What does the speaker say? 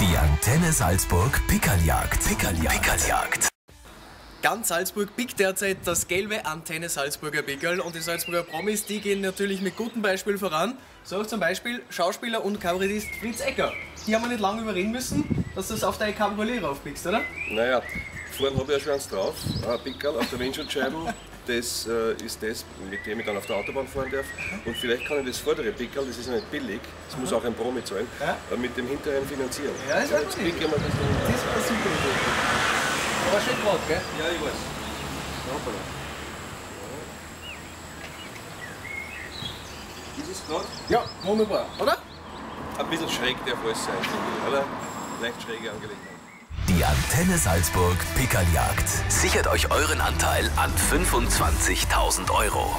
Die Antenne Salzburg Pickerljagd. Pickerljagd. Pickerljagd. Ganz Salzburg pickt derzeit das gelbe Antenne Salzburger Pickerl und die Salzburger Promis, die gehen natürlich mit gutem Beispiel voran. So zum Beispiel Schauspieler und Kabarettist Fritz Ecker. Die haben wir nicht lange überreden müssen, dass du es auf deine Cabriolet raufpickst, oder? Naja, vorne habe ich ja schon eins drauf, ein Pickerl auf der Windschutzscheibe. Das äh, ist das, mit dem ich dann auf der Autobahn fahren darf. Und vielleicht kann ich das vordere Pickerl, das ist ja nicht billig, das muss auch ein Promi Ja. äh, mit dem hinteren finanzieren. Ja, ist wir das. Das eine super. Aber schön gerade, gell? Ja, ich weiß. Hoppala. Ist es gerade? Ja, wunderbar, oder? Ein bisschen schräg darf alles sein, oder? Leicht schräge Angelegenheit. Die Antenne Salzburg Pickerljagd. Sichert euch euren Anteil an 25.000 Euro.